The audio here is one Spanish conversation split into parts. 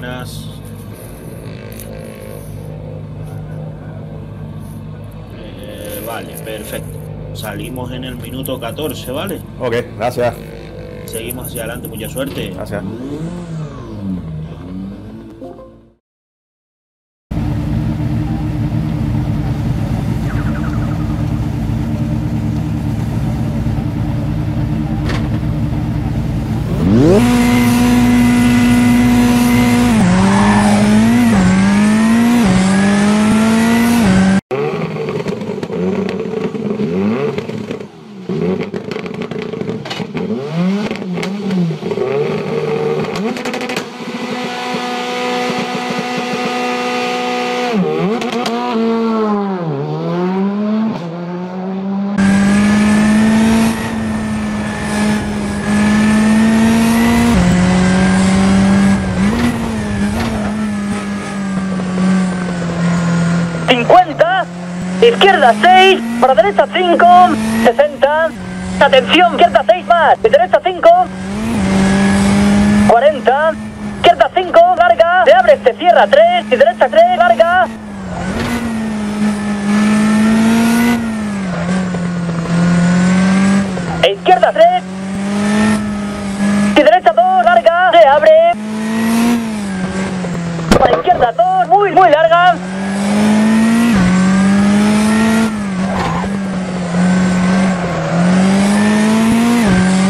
Buenas. Eh, vale, perfecto. Salimos en el minuto 14, ¿vale? Ok, gracias. Seguimos hacia adelante, mucha suerte. Gracias. Izquierda 6, para derecha 5, 60, atención, izquierda 6 más, derecha 5, 40, izquierda 5, larga, se abre, se cierra 3, y derecha 3, larga. E izquierda 3, y derecha 2, larga, se abre. Para izquierda 2, muy, muy larga.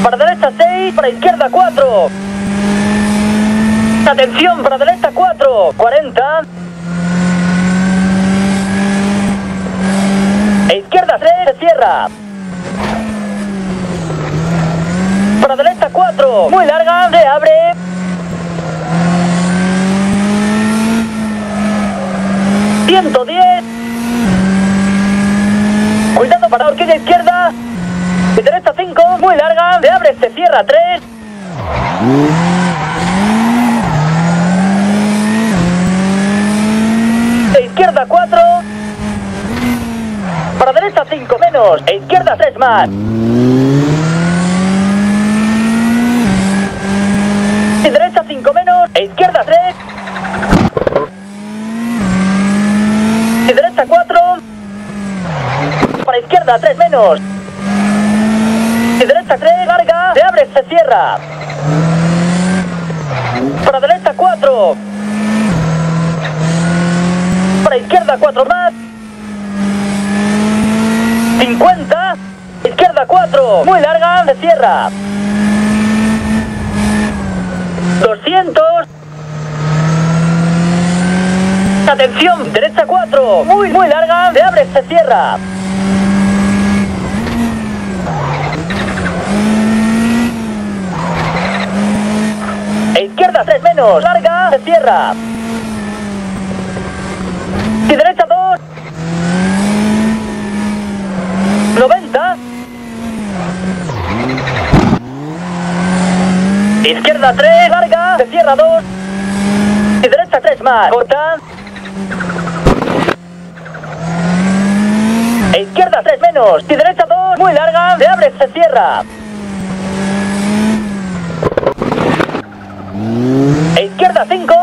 Para derecha 6, para izquierda 4. Atención, para derecha 4, 40. E izquierda 3, se cierra. Para derecha 4, muy larga, se abre. ¡110! Cuidado para la horquilla izquierda. De derecha 5, muy larga. Se abre, se cierra 3. De izquierda 4. Para derecha 5 menos. E izquierda 3 más. Y derecha 5 menos. E izquierda 3. Y derecha 4. Para izquierda 3 menos. Y derecha 3, larga. Se abre, se cierra. Para derecha 4. Para izquierda 4 más. 50. Izquierda 4. Muy larga. Se cierra. 200. Atención. Derecha 4. Muy, muy larga. Se abre, se cierra. E izquierda 3 menos. Larga. Se cierra. Y derecha 2. 90. Izquierda 3. Larga. Se cierra 2. Y derecha 3 más. Corta. E izquierda 3 menos. Y derecha 2. Muy larga. Se abre. Se cierra. E izquierda 5.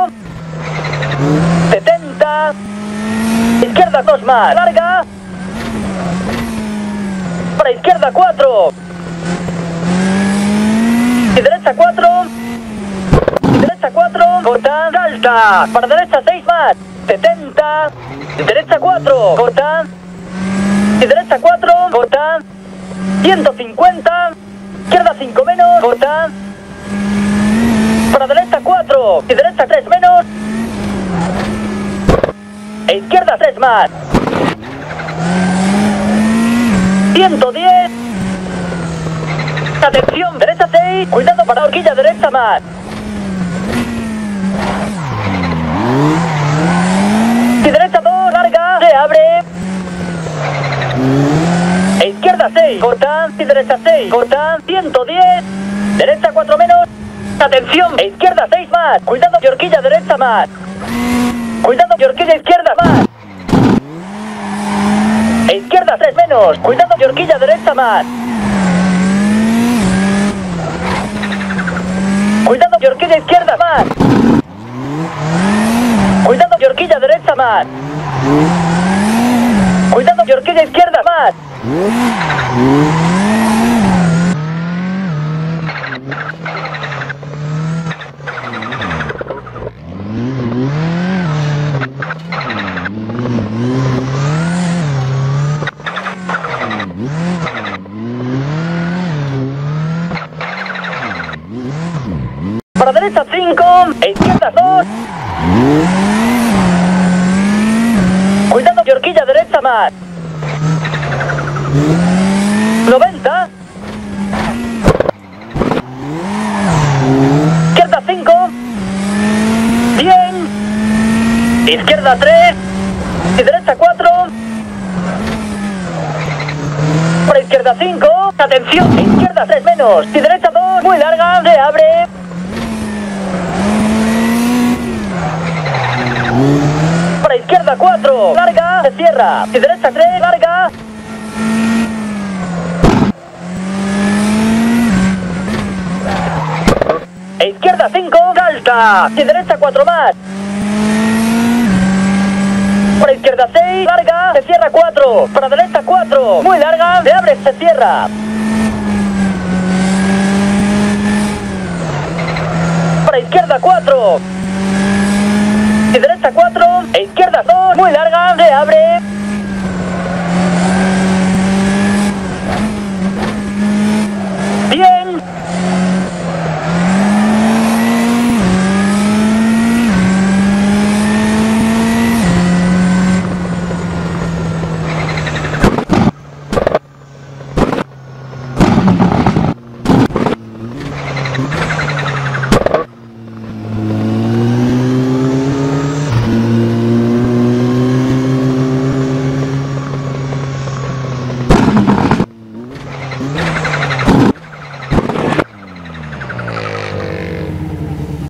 70. Izquierda 2 más. Larga. Para izquierda 4. Y derecha 4. Y derecha 4. Corta. Salta. Para derecha 6 más. 70. Y derecha 4. Corta. Y derecha 4. Corta. 150. Izquierda 5 menos. Corta. Para derecha 4 y derecha 3 menos. E izquierda 3 más. 110. Atención, derecha 6. Cuidado para horquilla derecha más. Y derecha 2, larga. Se abre. E izquierda 6. Corta. Y derecha 6. Corta. 110. Derecha 4 menos. Atención, izquierda 6 más. Cuidado, y horquilla derecha más. Cuidado, y horquilla izquierda más. Izquierda 3 menos. Cuidado, y horquilla derecha más. Cuidado, y horquilla izquierda más. más. Cuidado de horquilla izquierda más. Derecha 5, izquierda 2. Cuidado de horquilla derecha más. 90. Izquierda 5. Bien. Izquierda 3. Y derecha 4. Por izquierda 5. Atención. Izquierda 3 menos. Y derecha 2. Muy larga. Se abre. Izquierda 4. Larga. Se cierra. Y derecha 3. Larga. E izquierda 5, salta. Y derecha 4 más. Para izquierda 6, larga, se cierra 4. Para derecha 4, muy larga, se abre, se cierra. Para izquierda 4,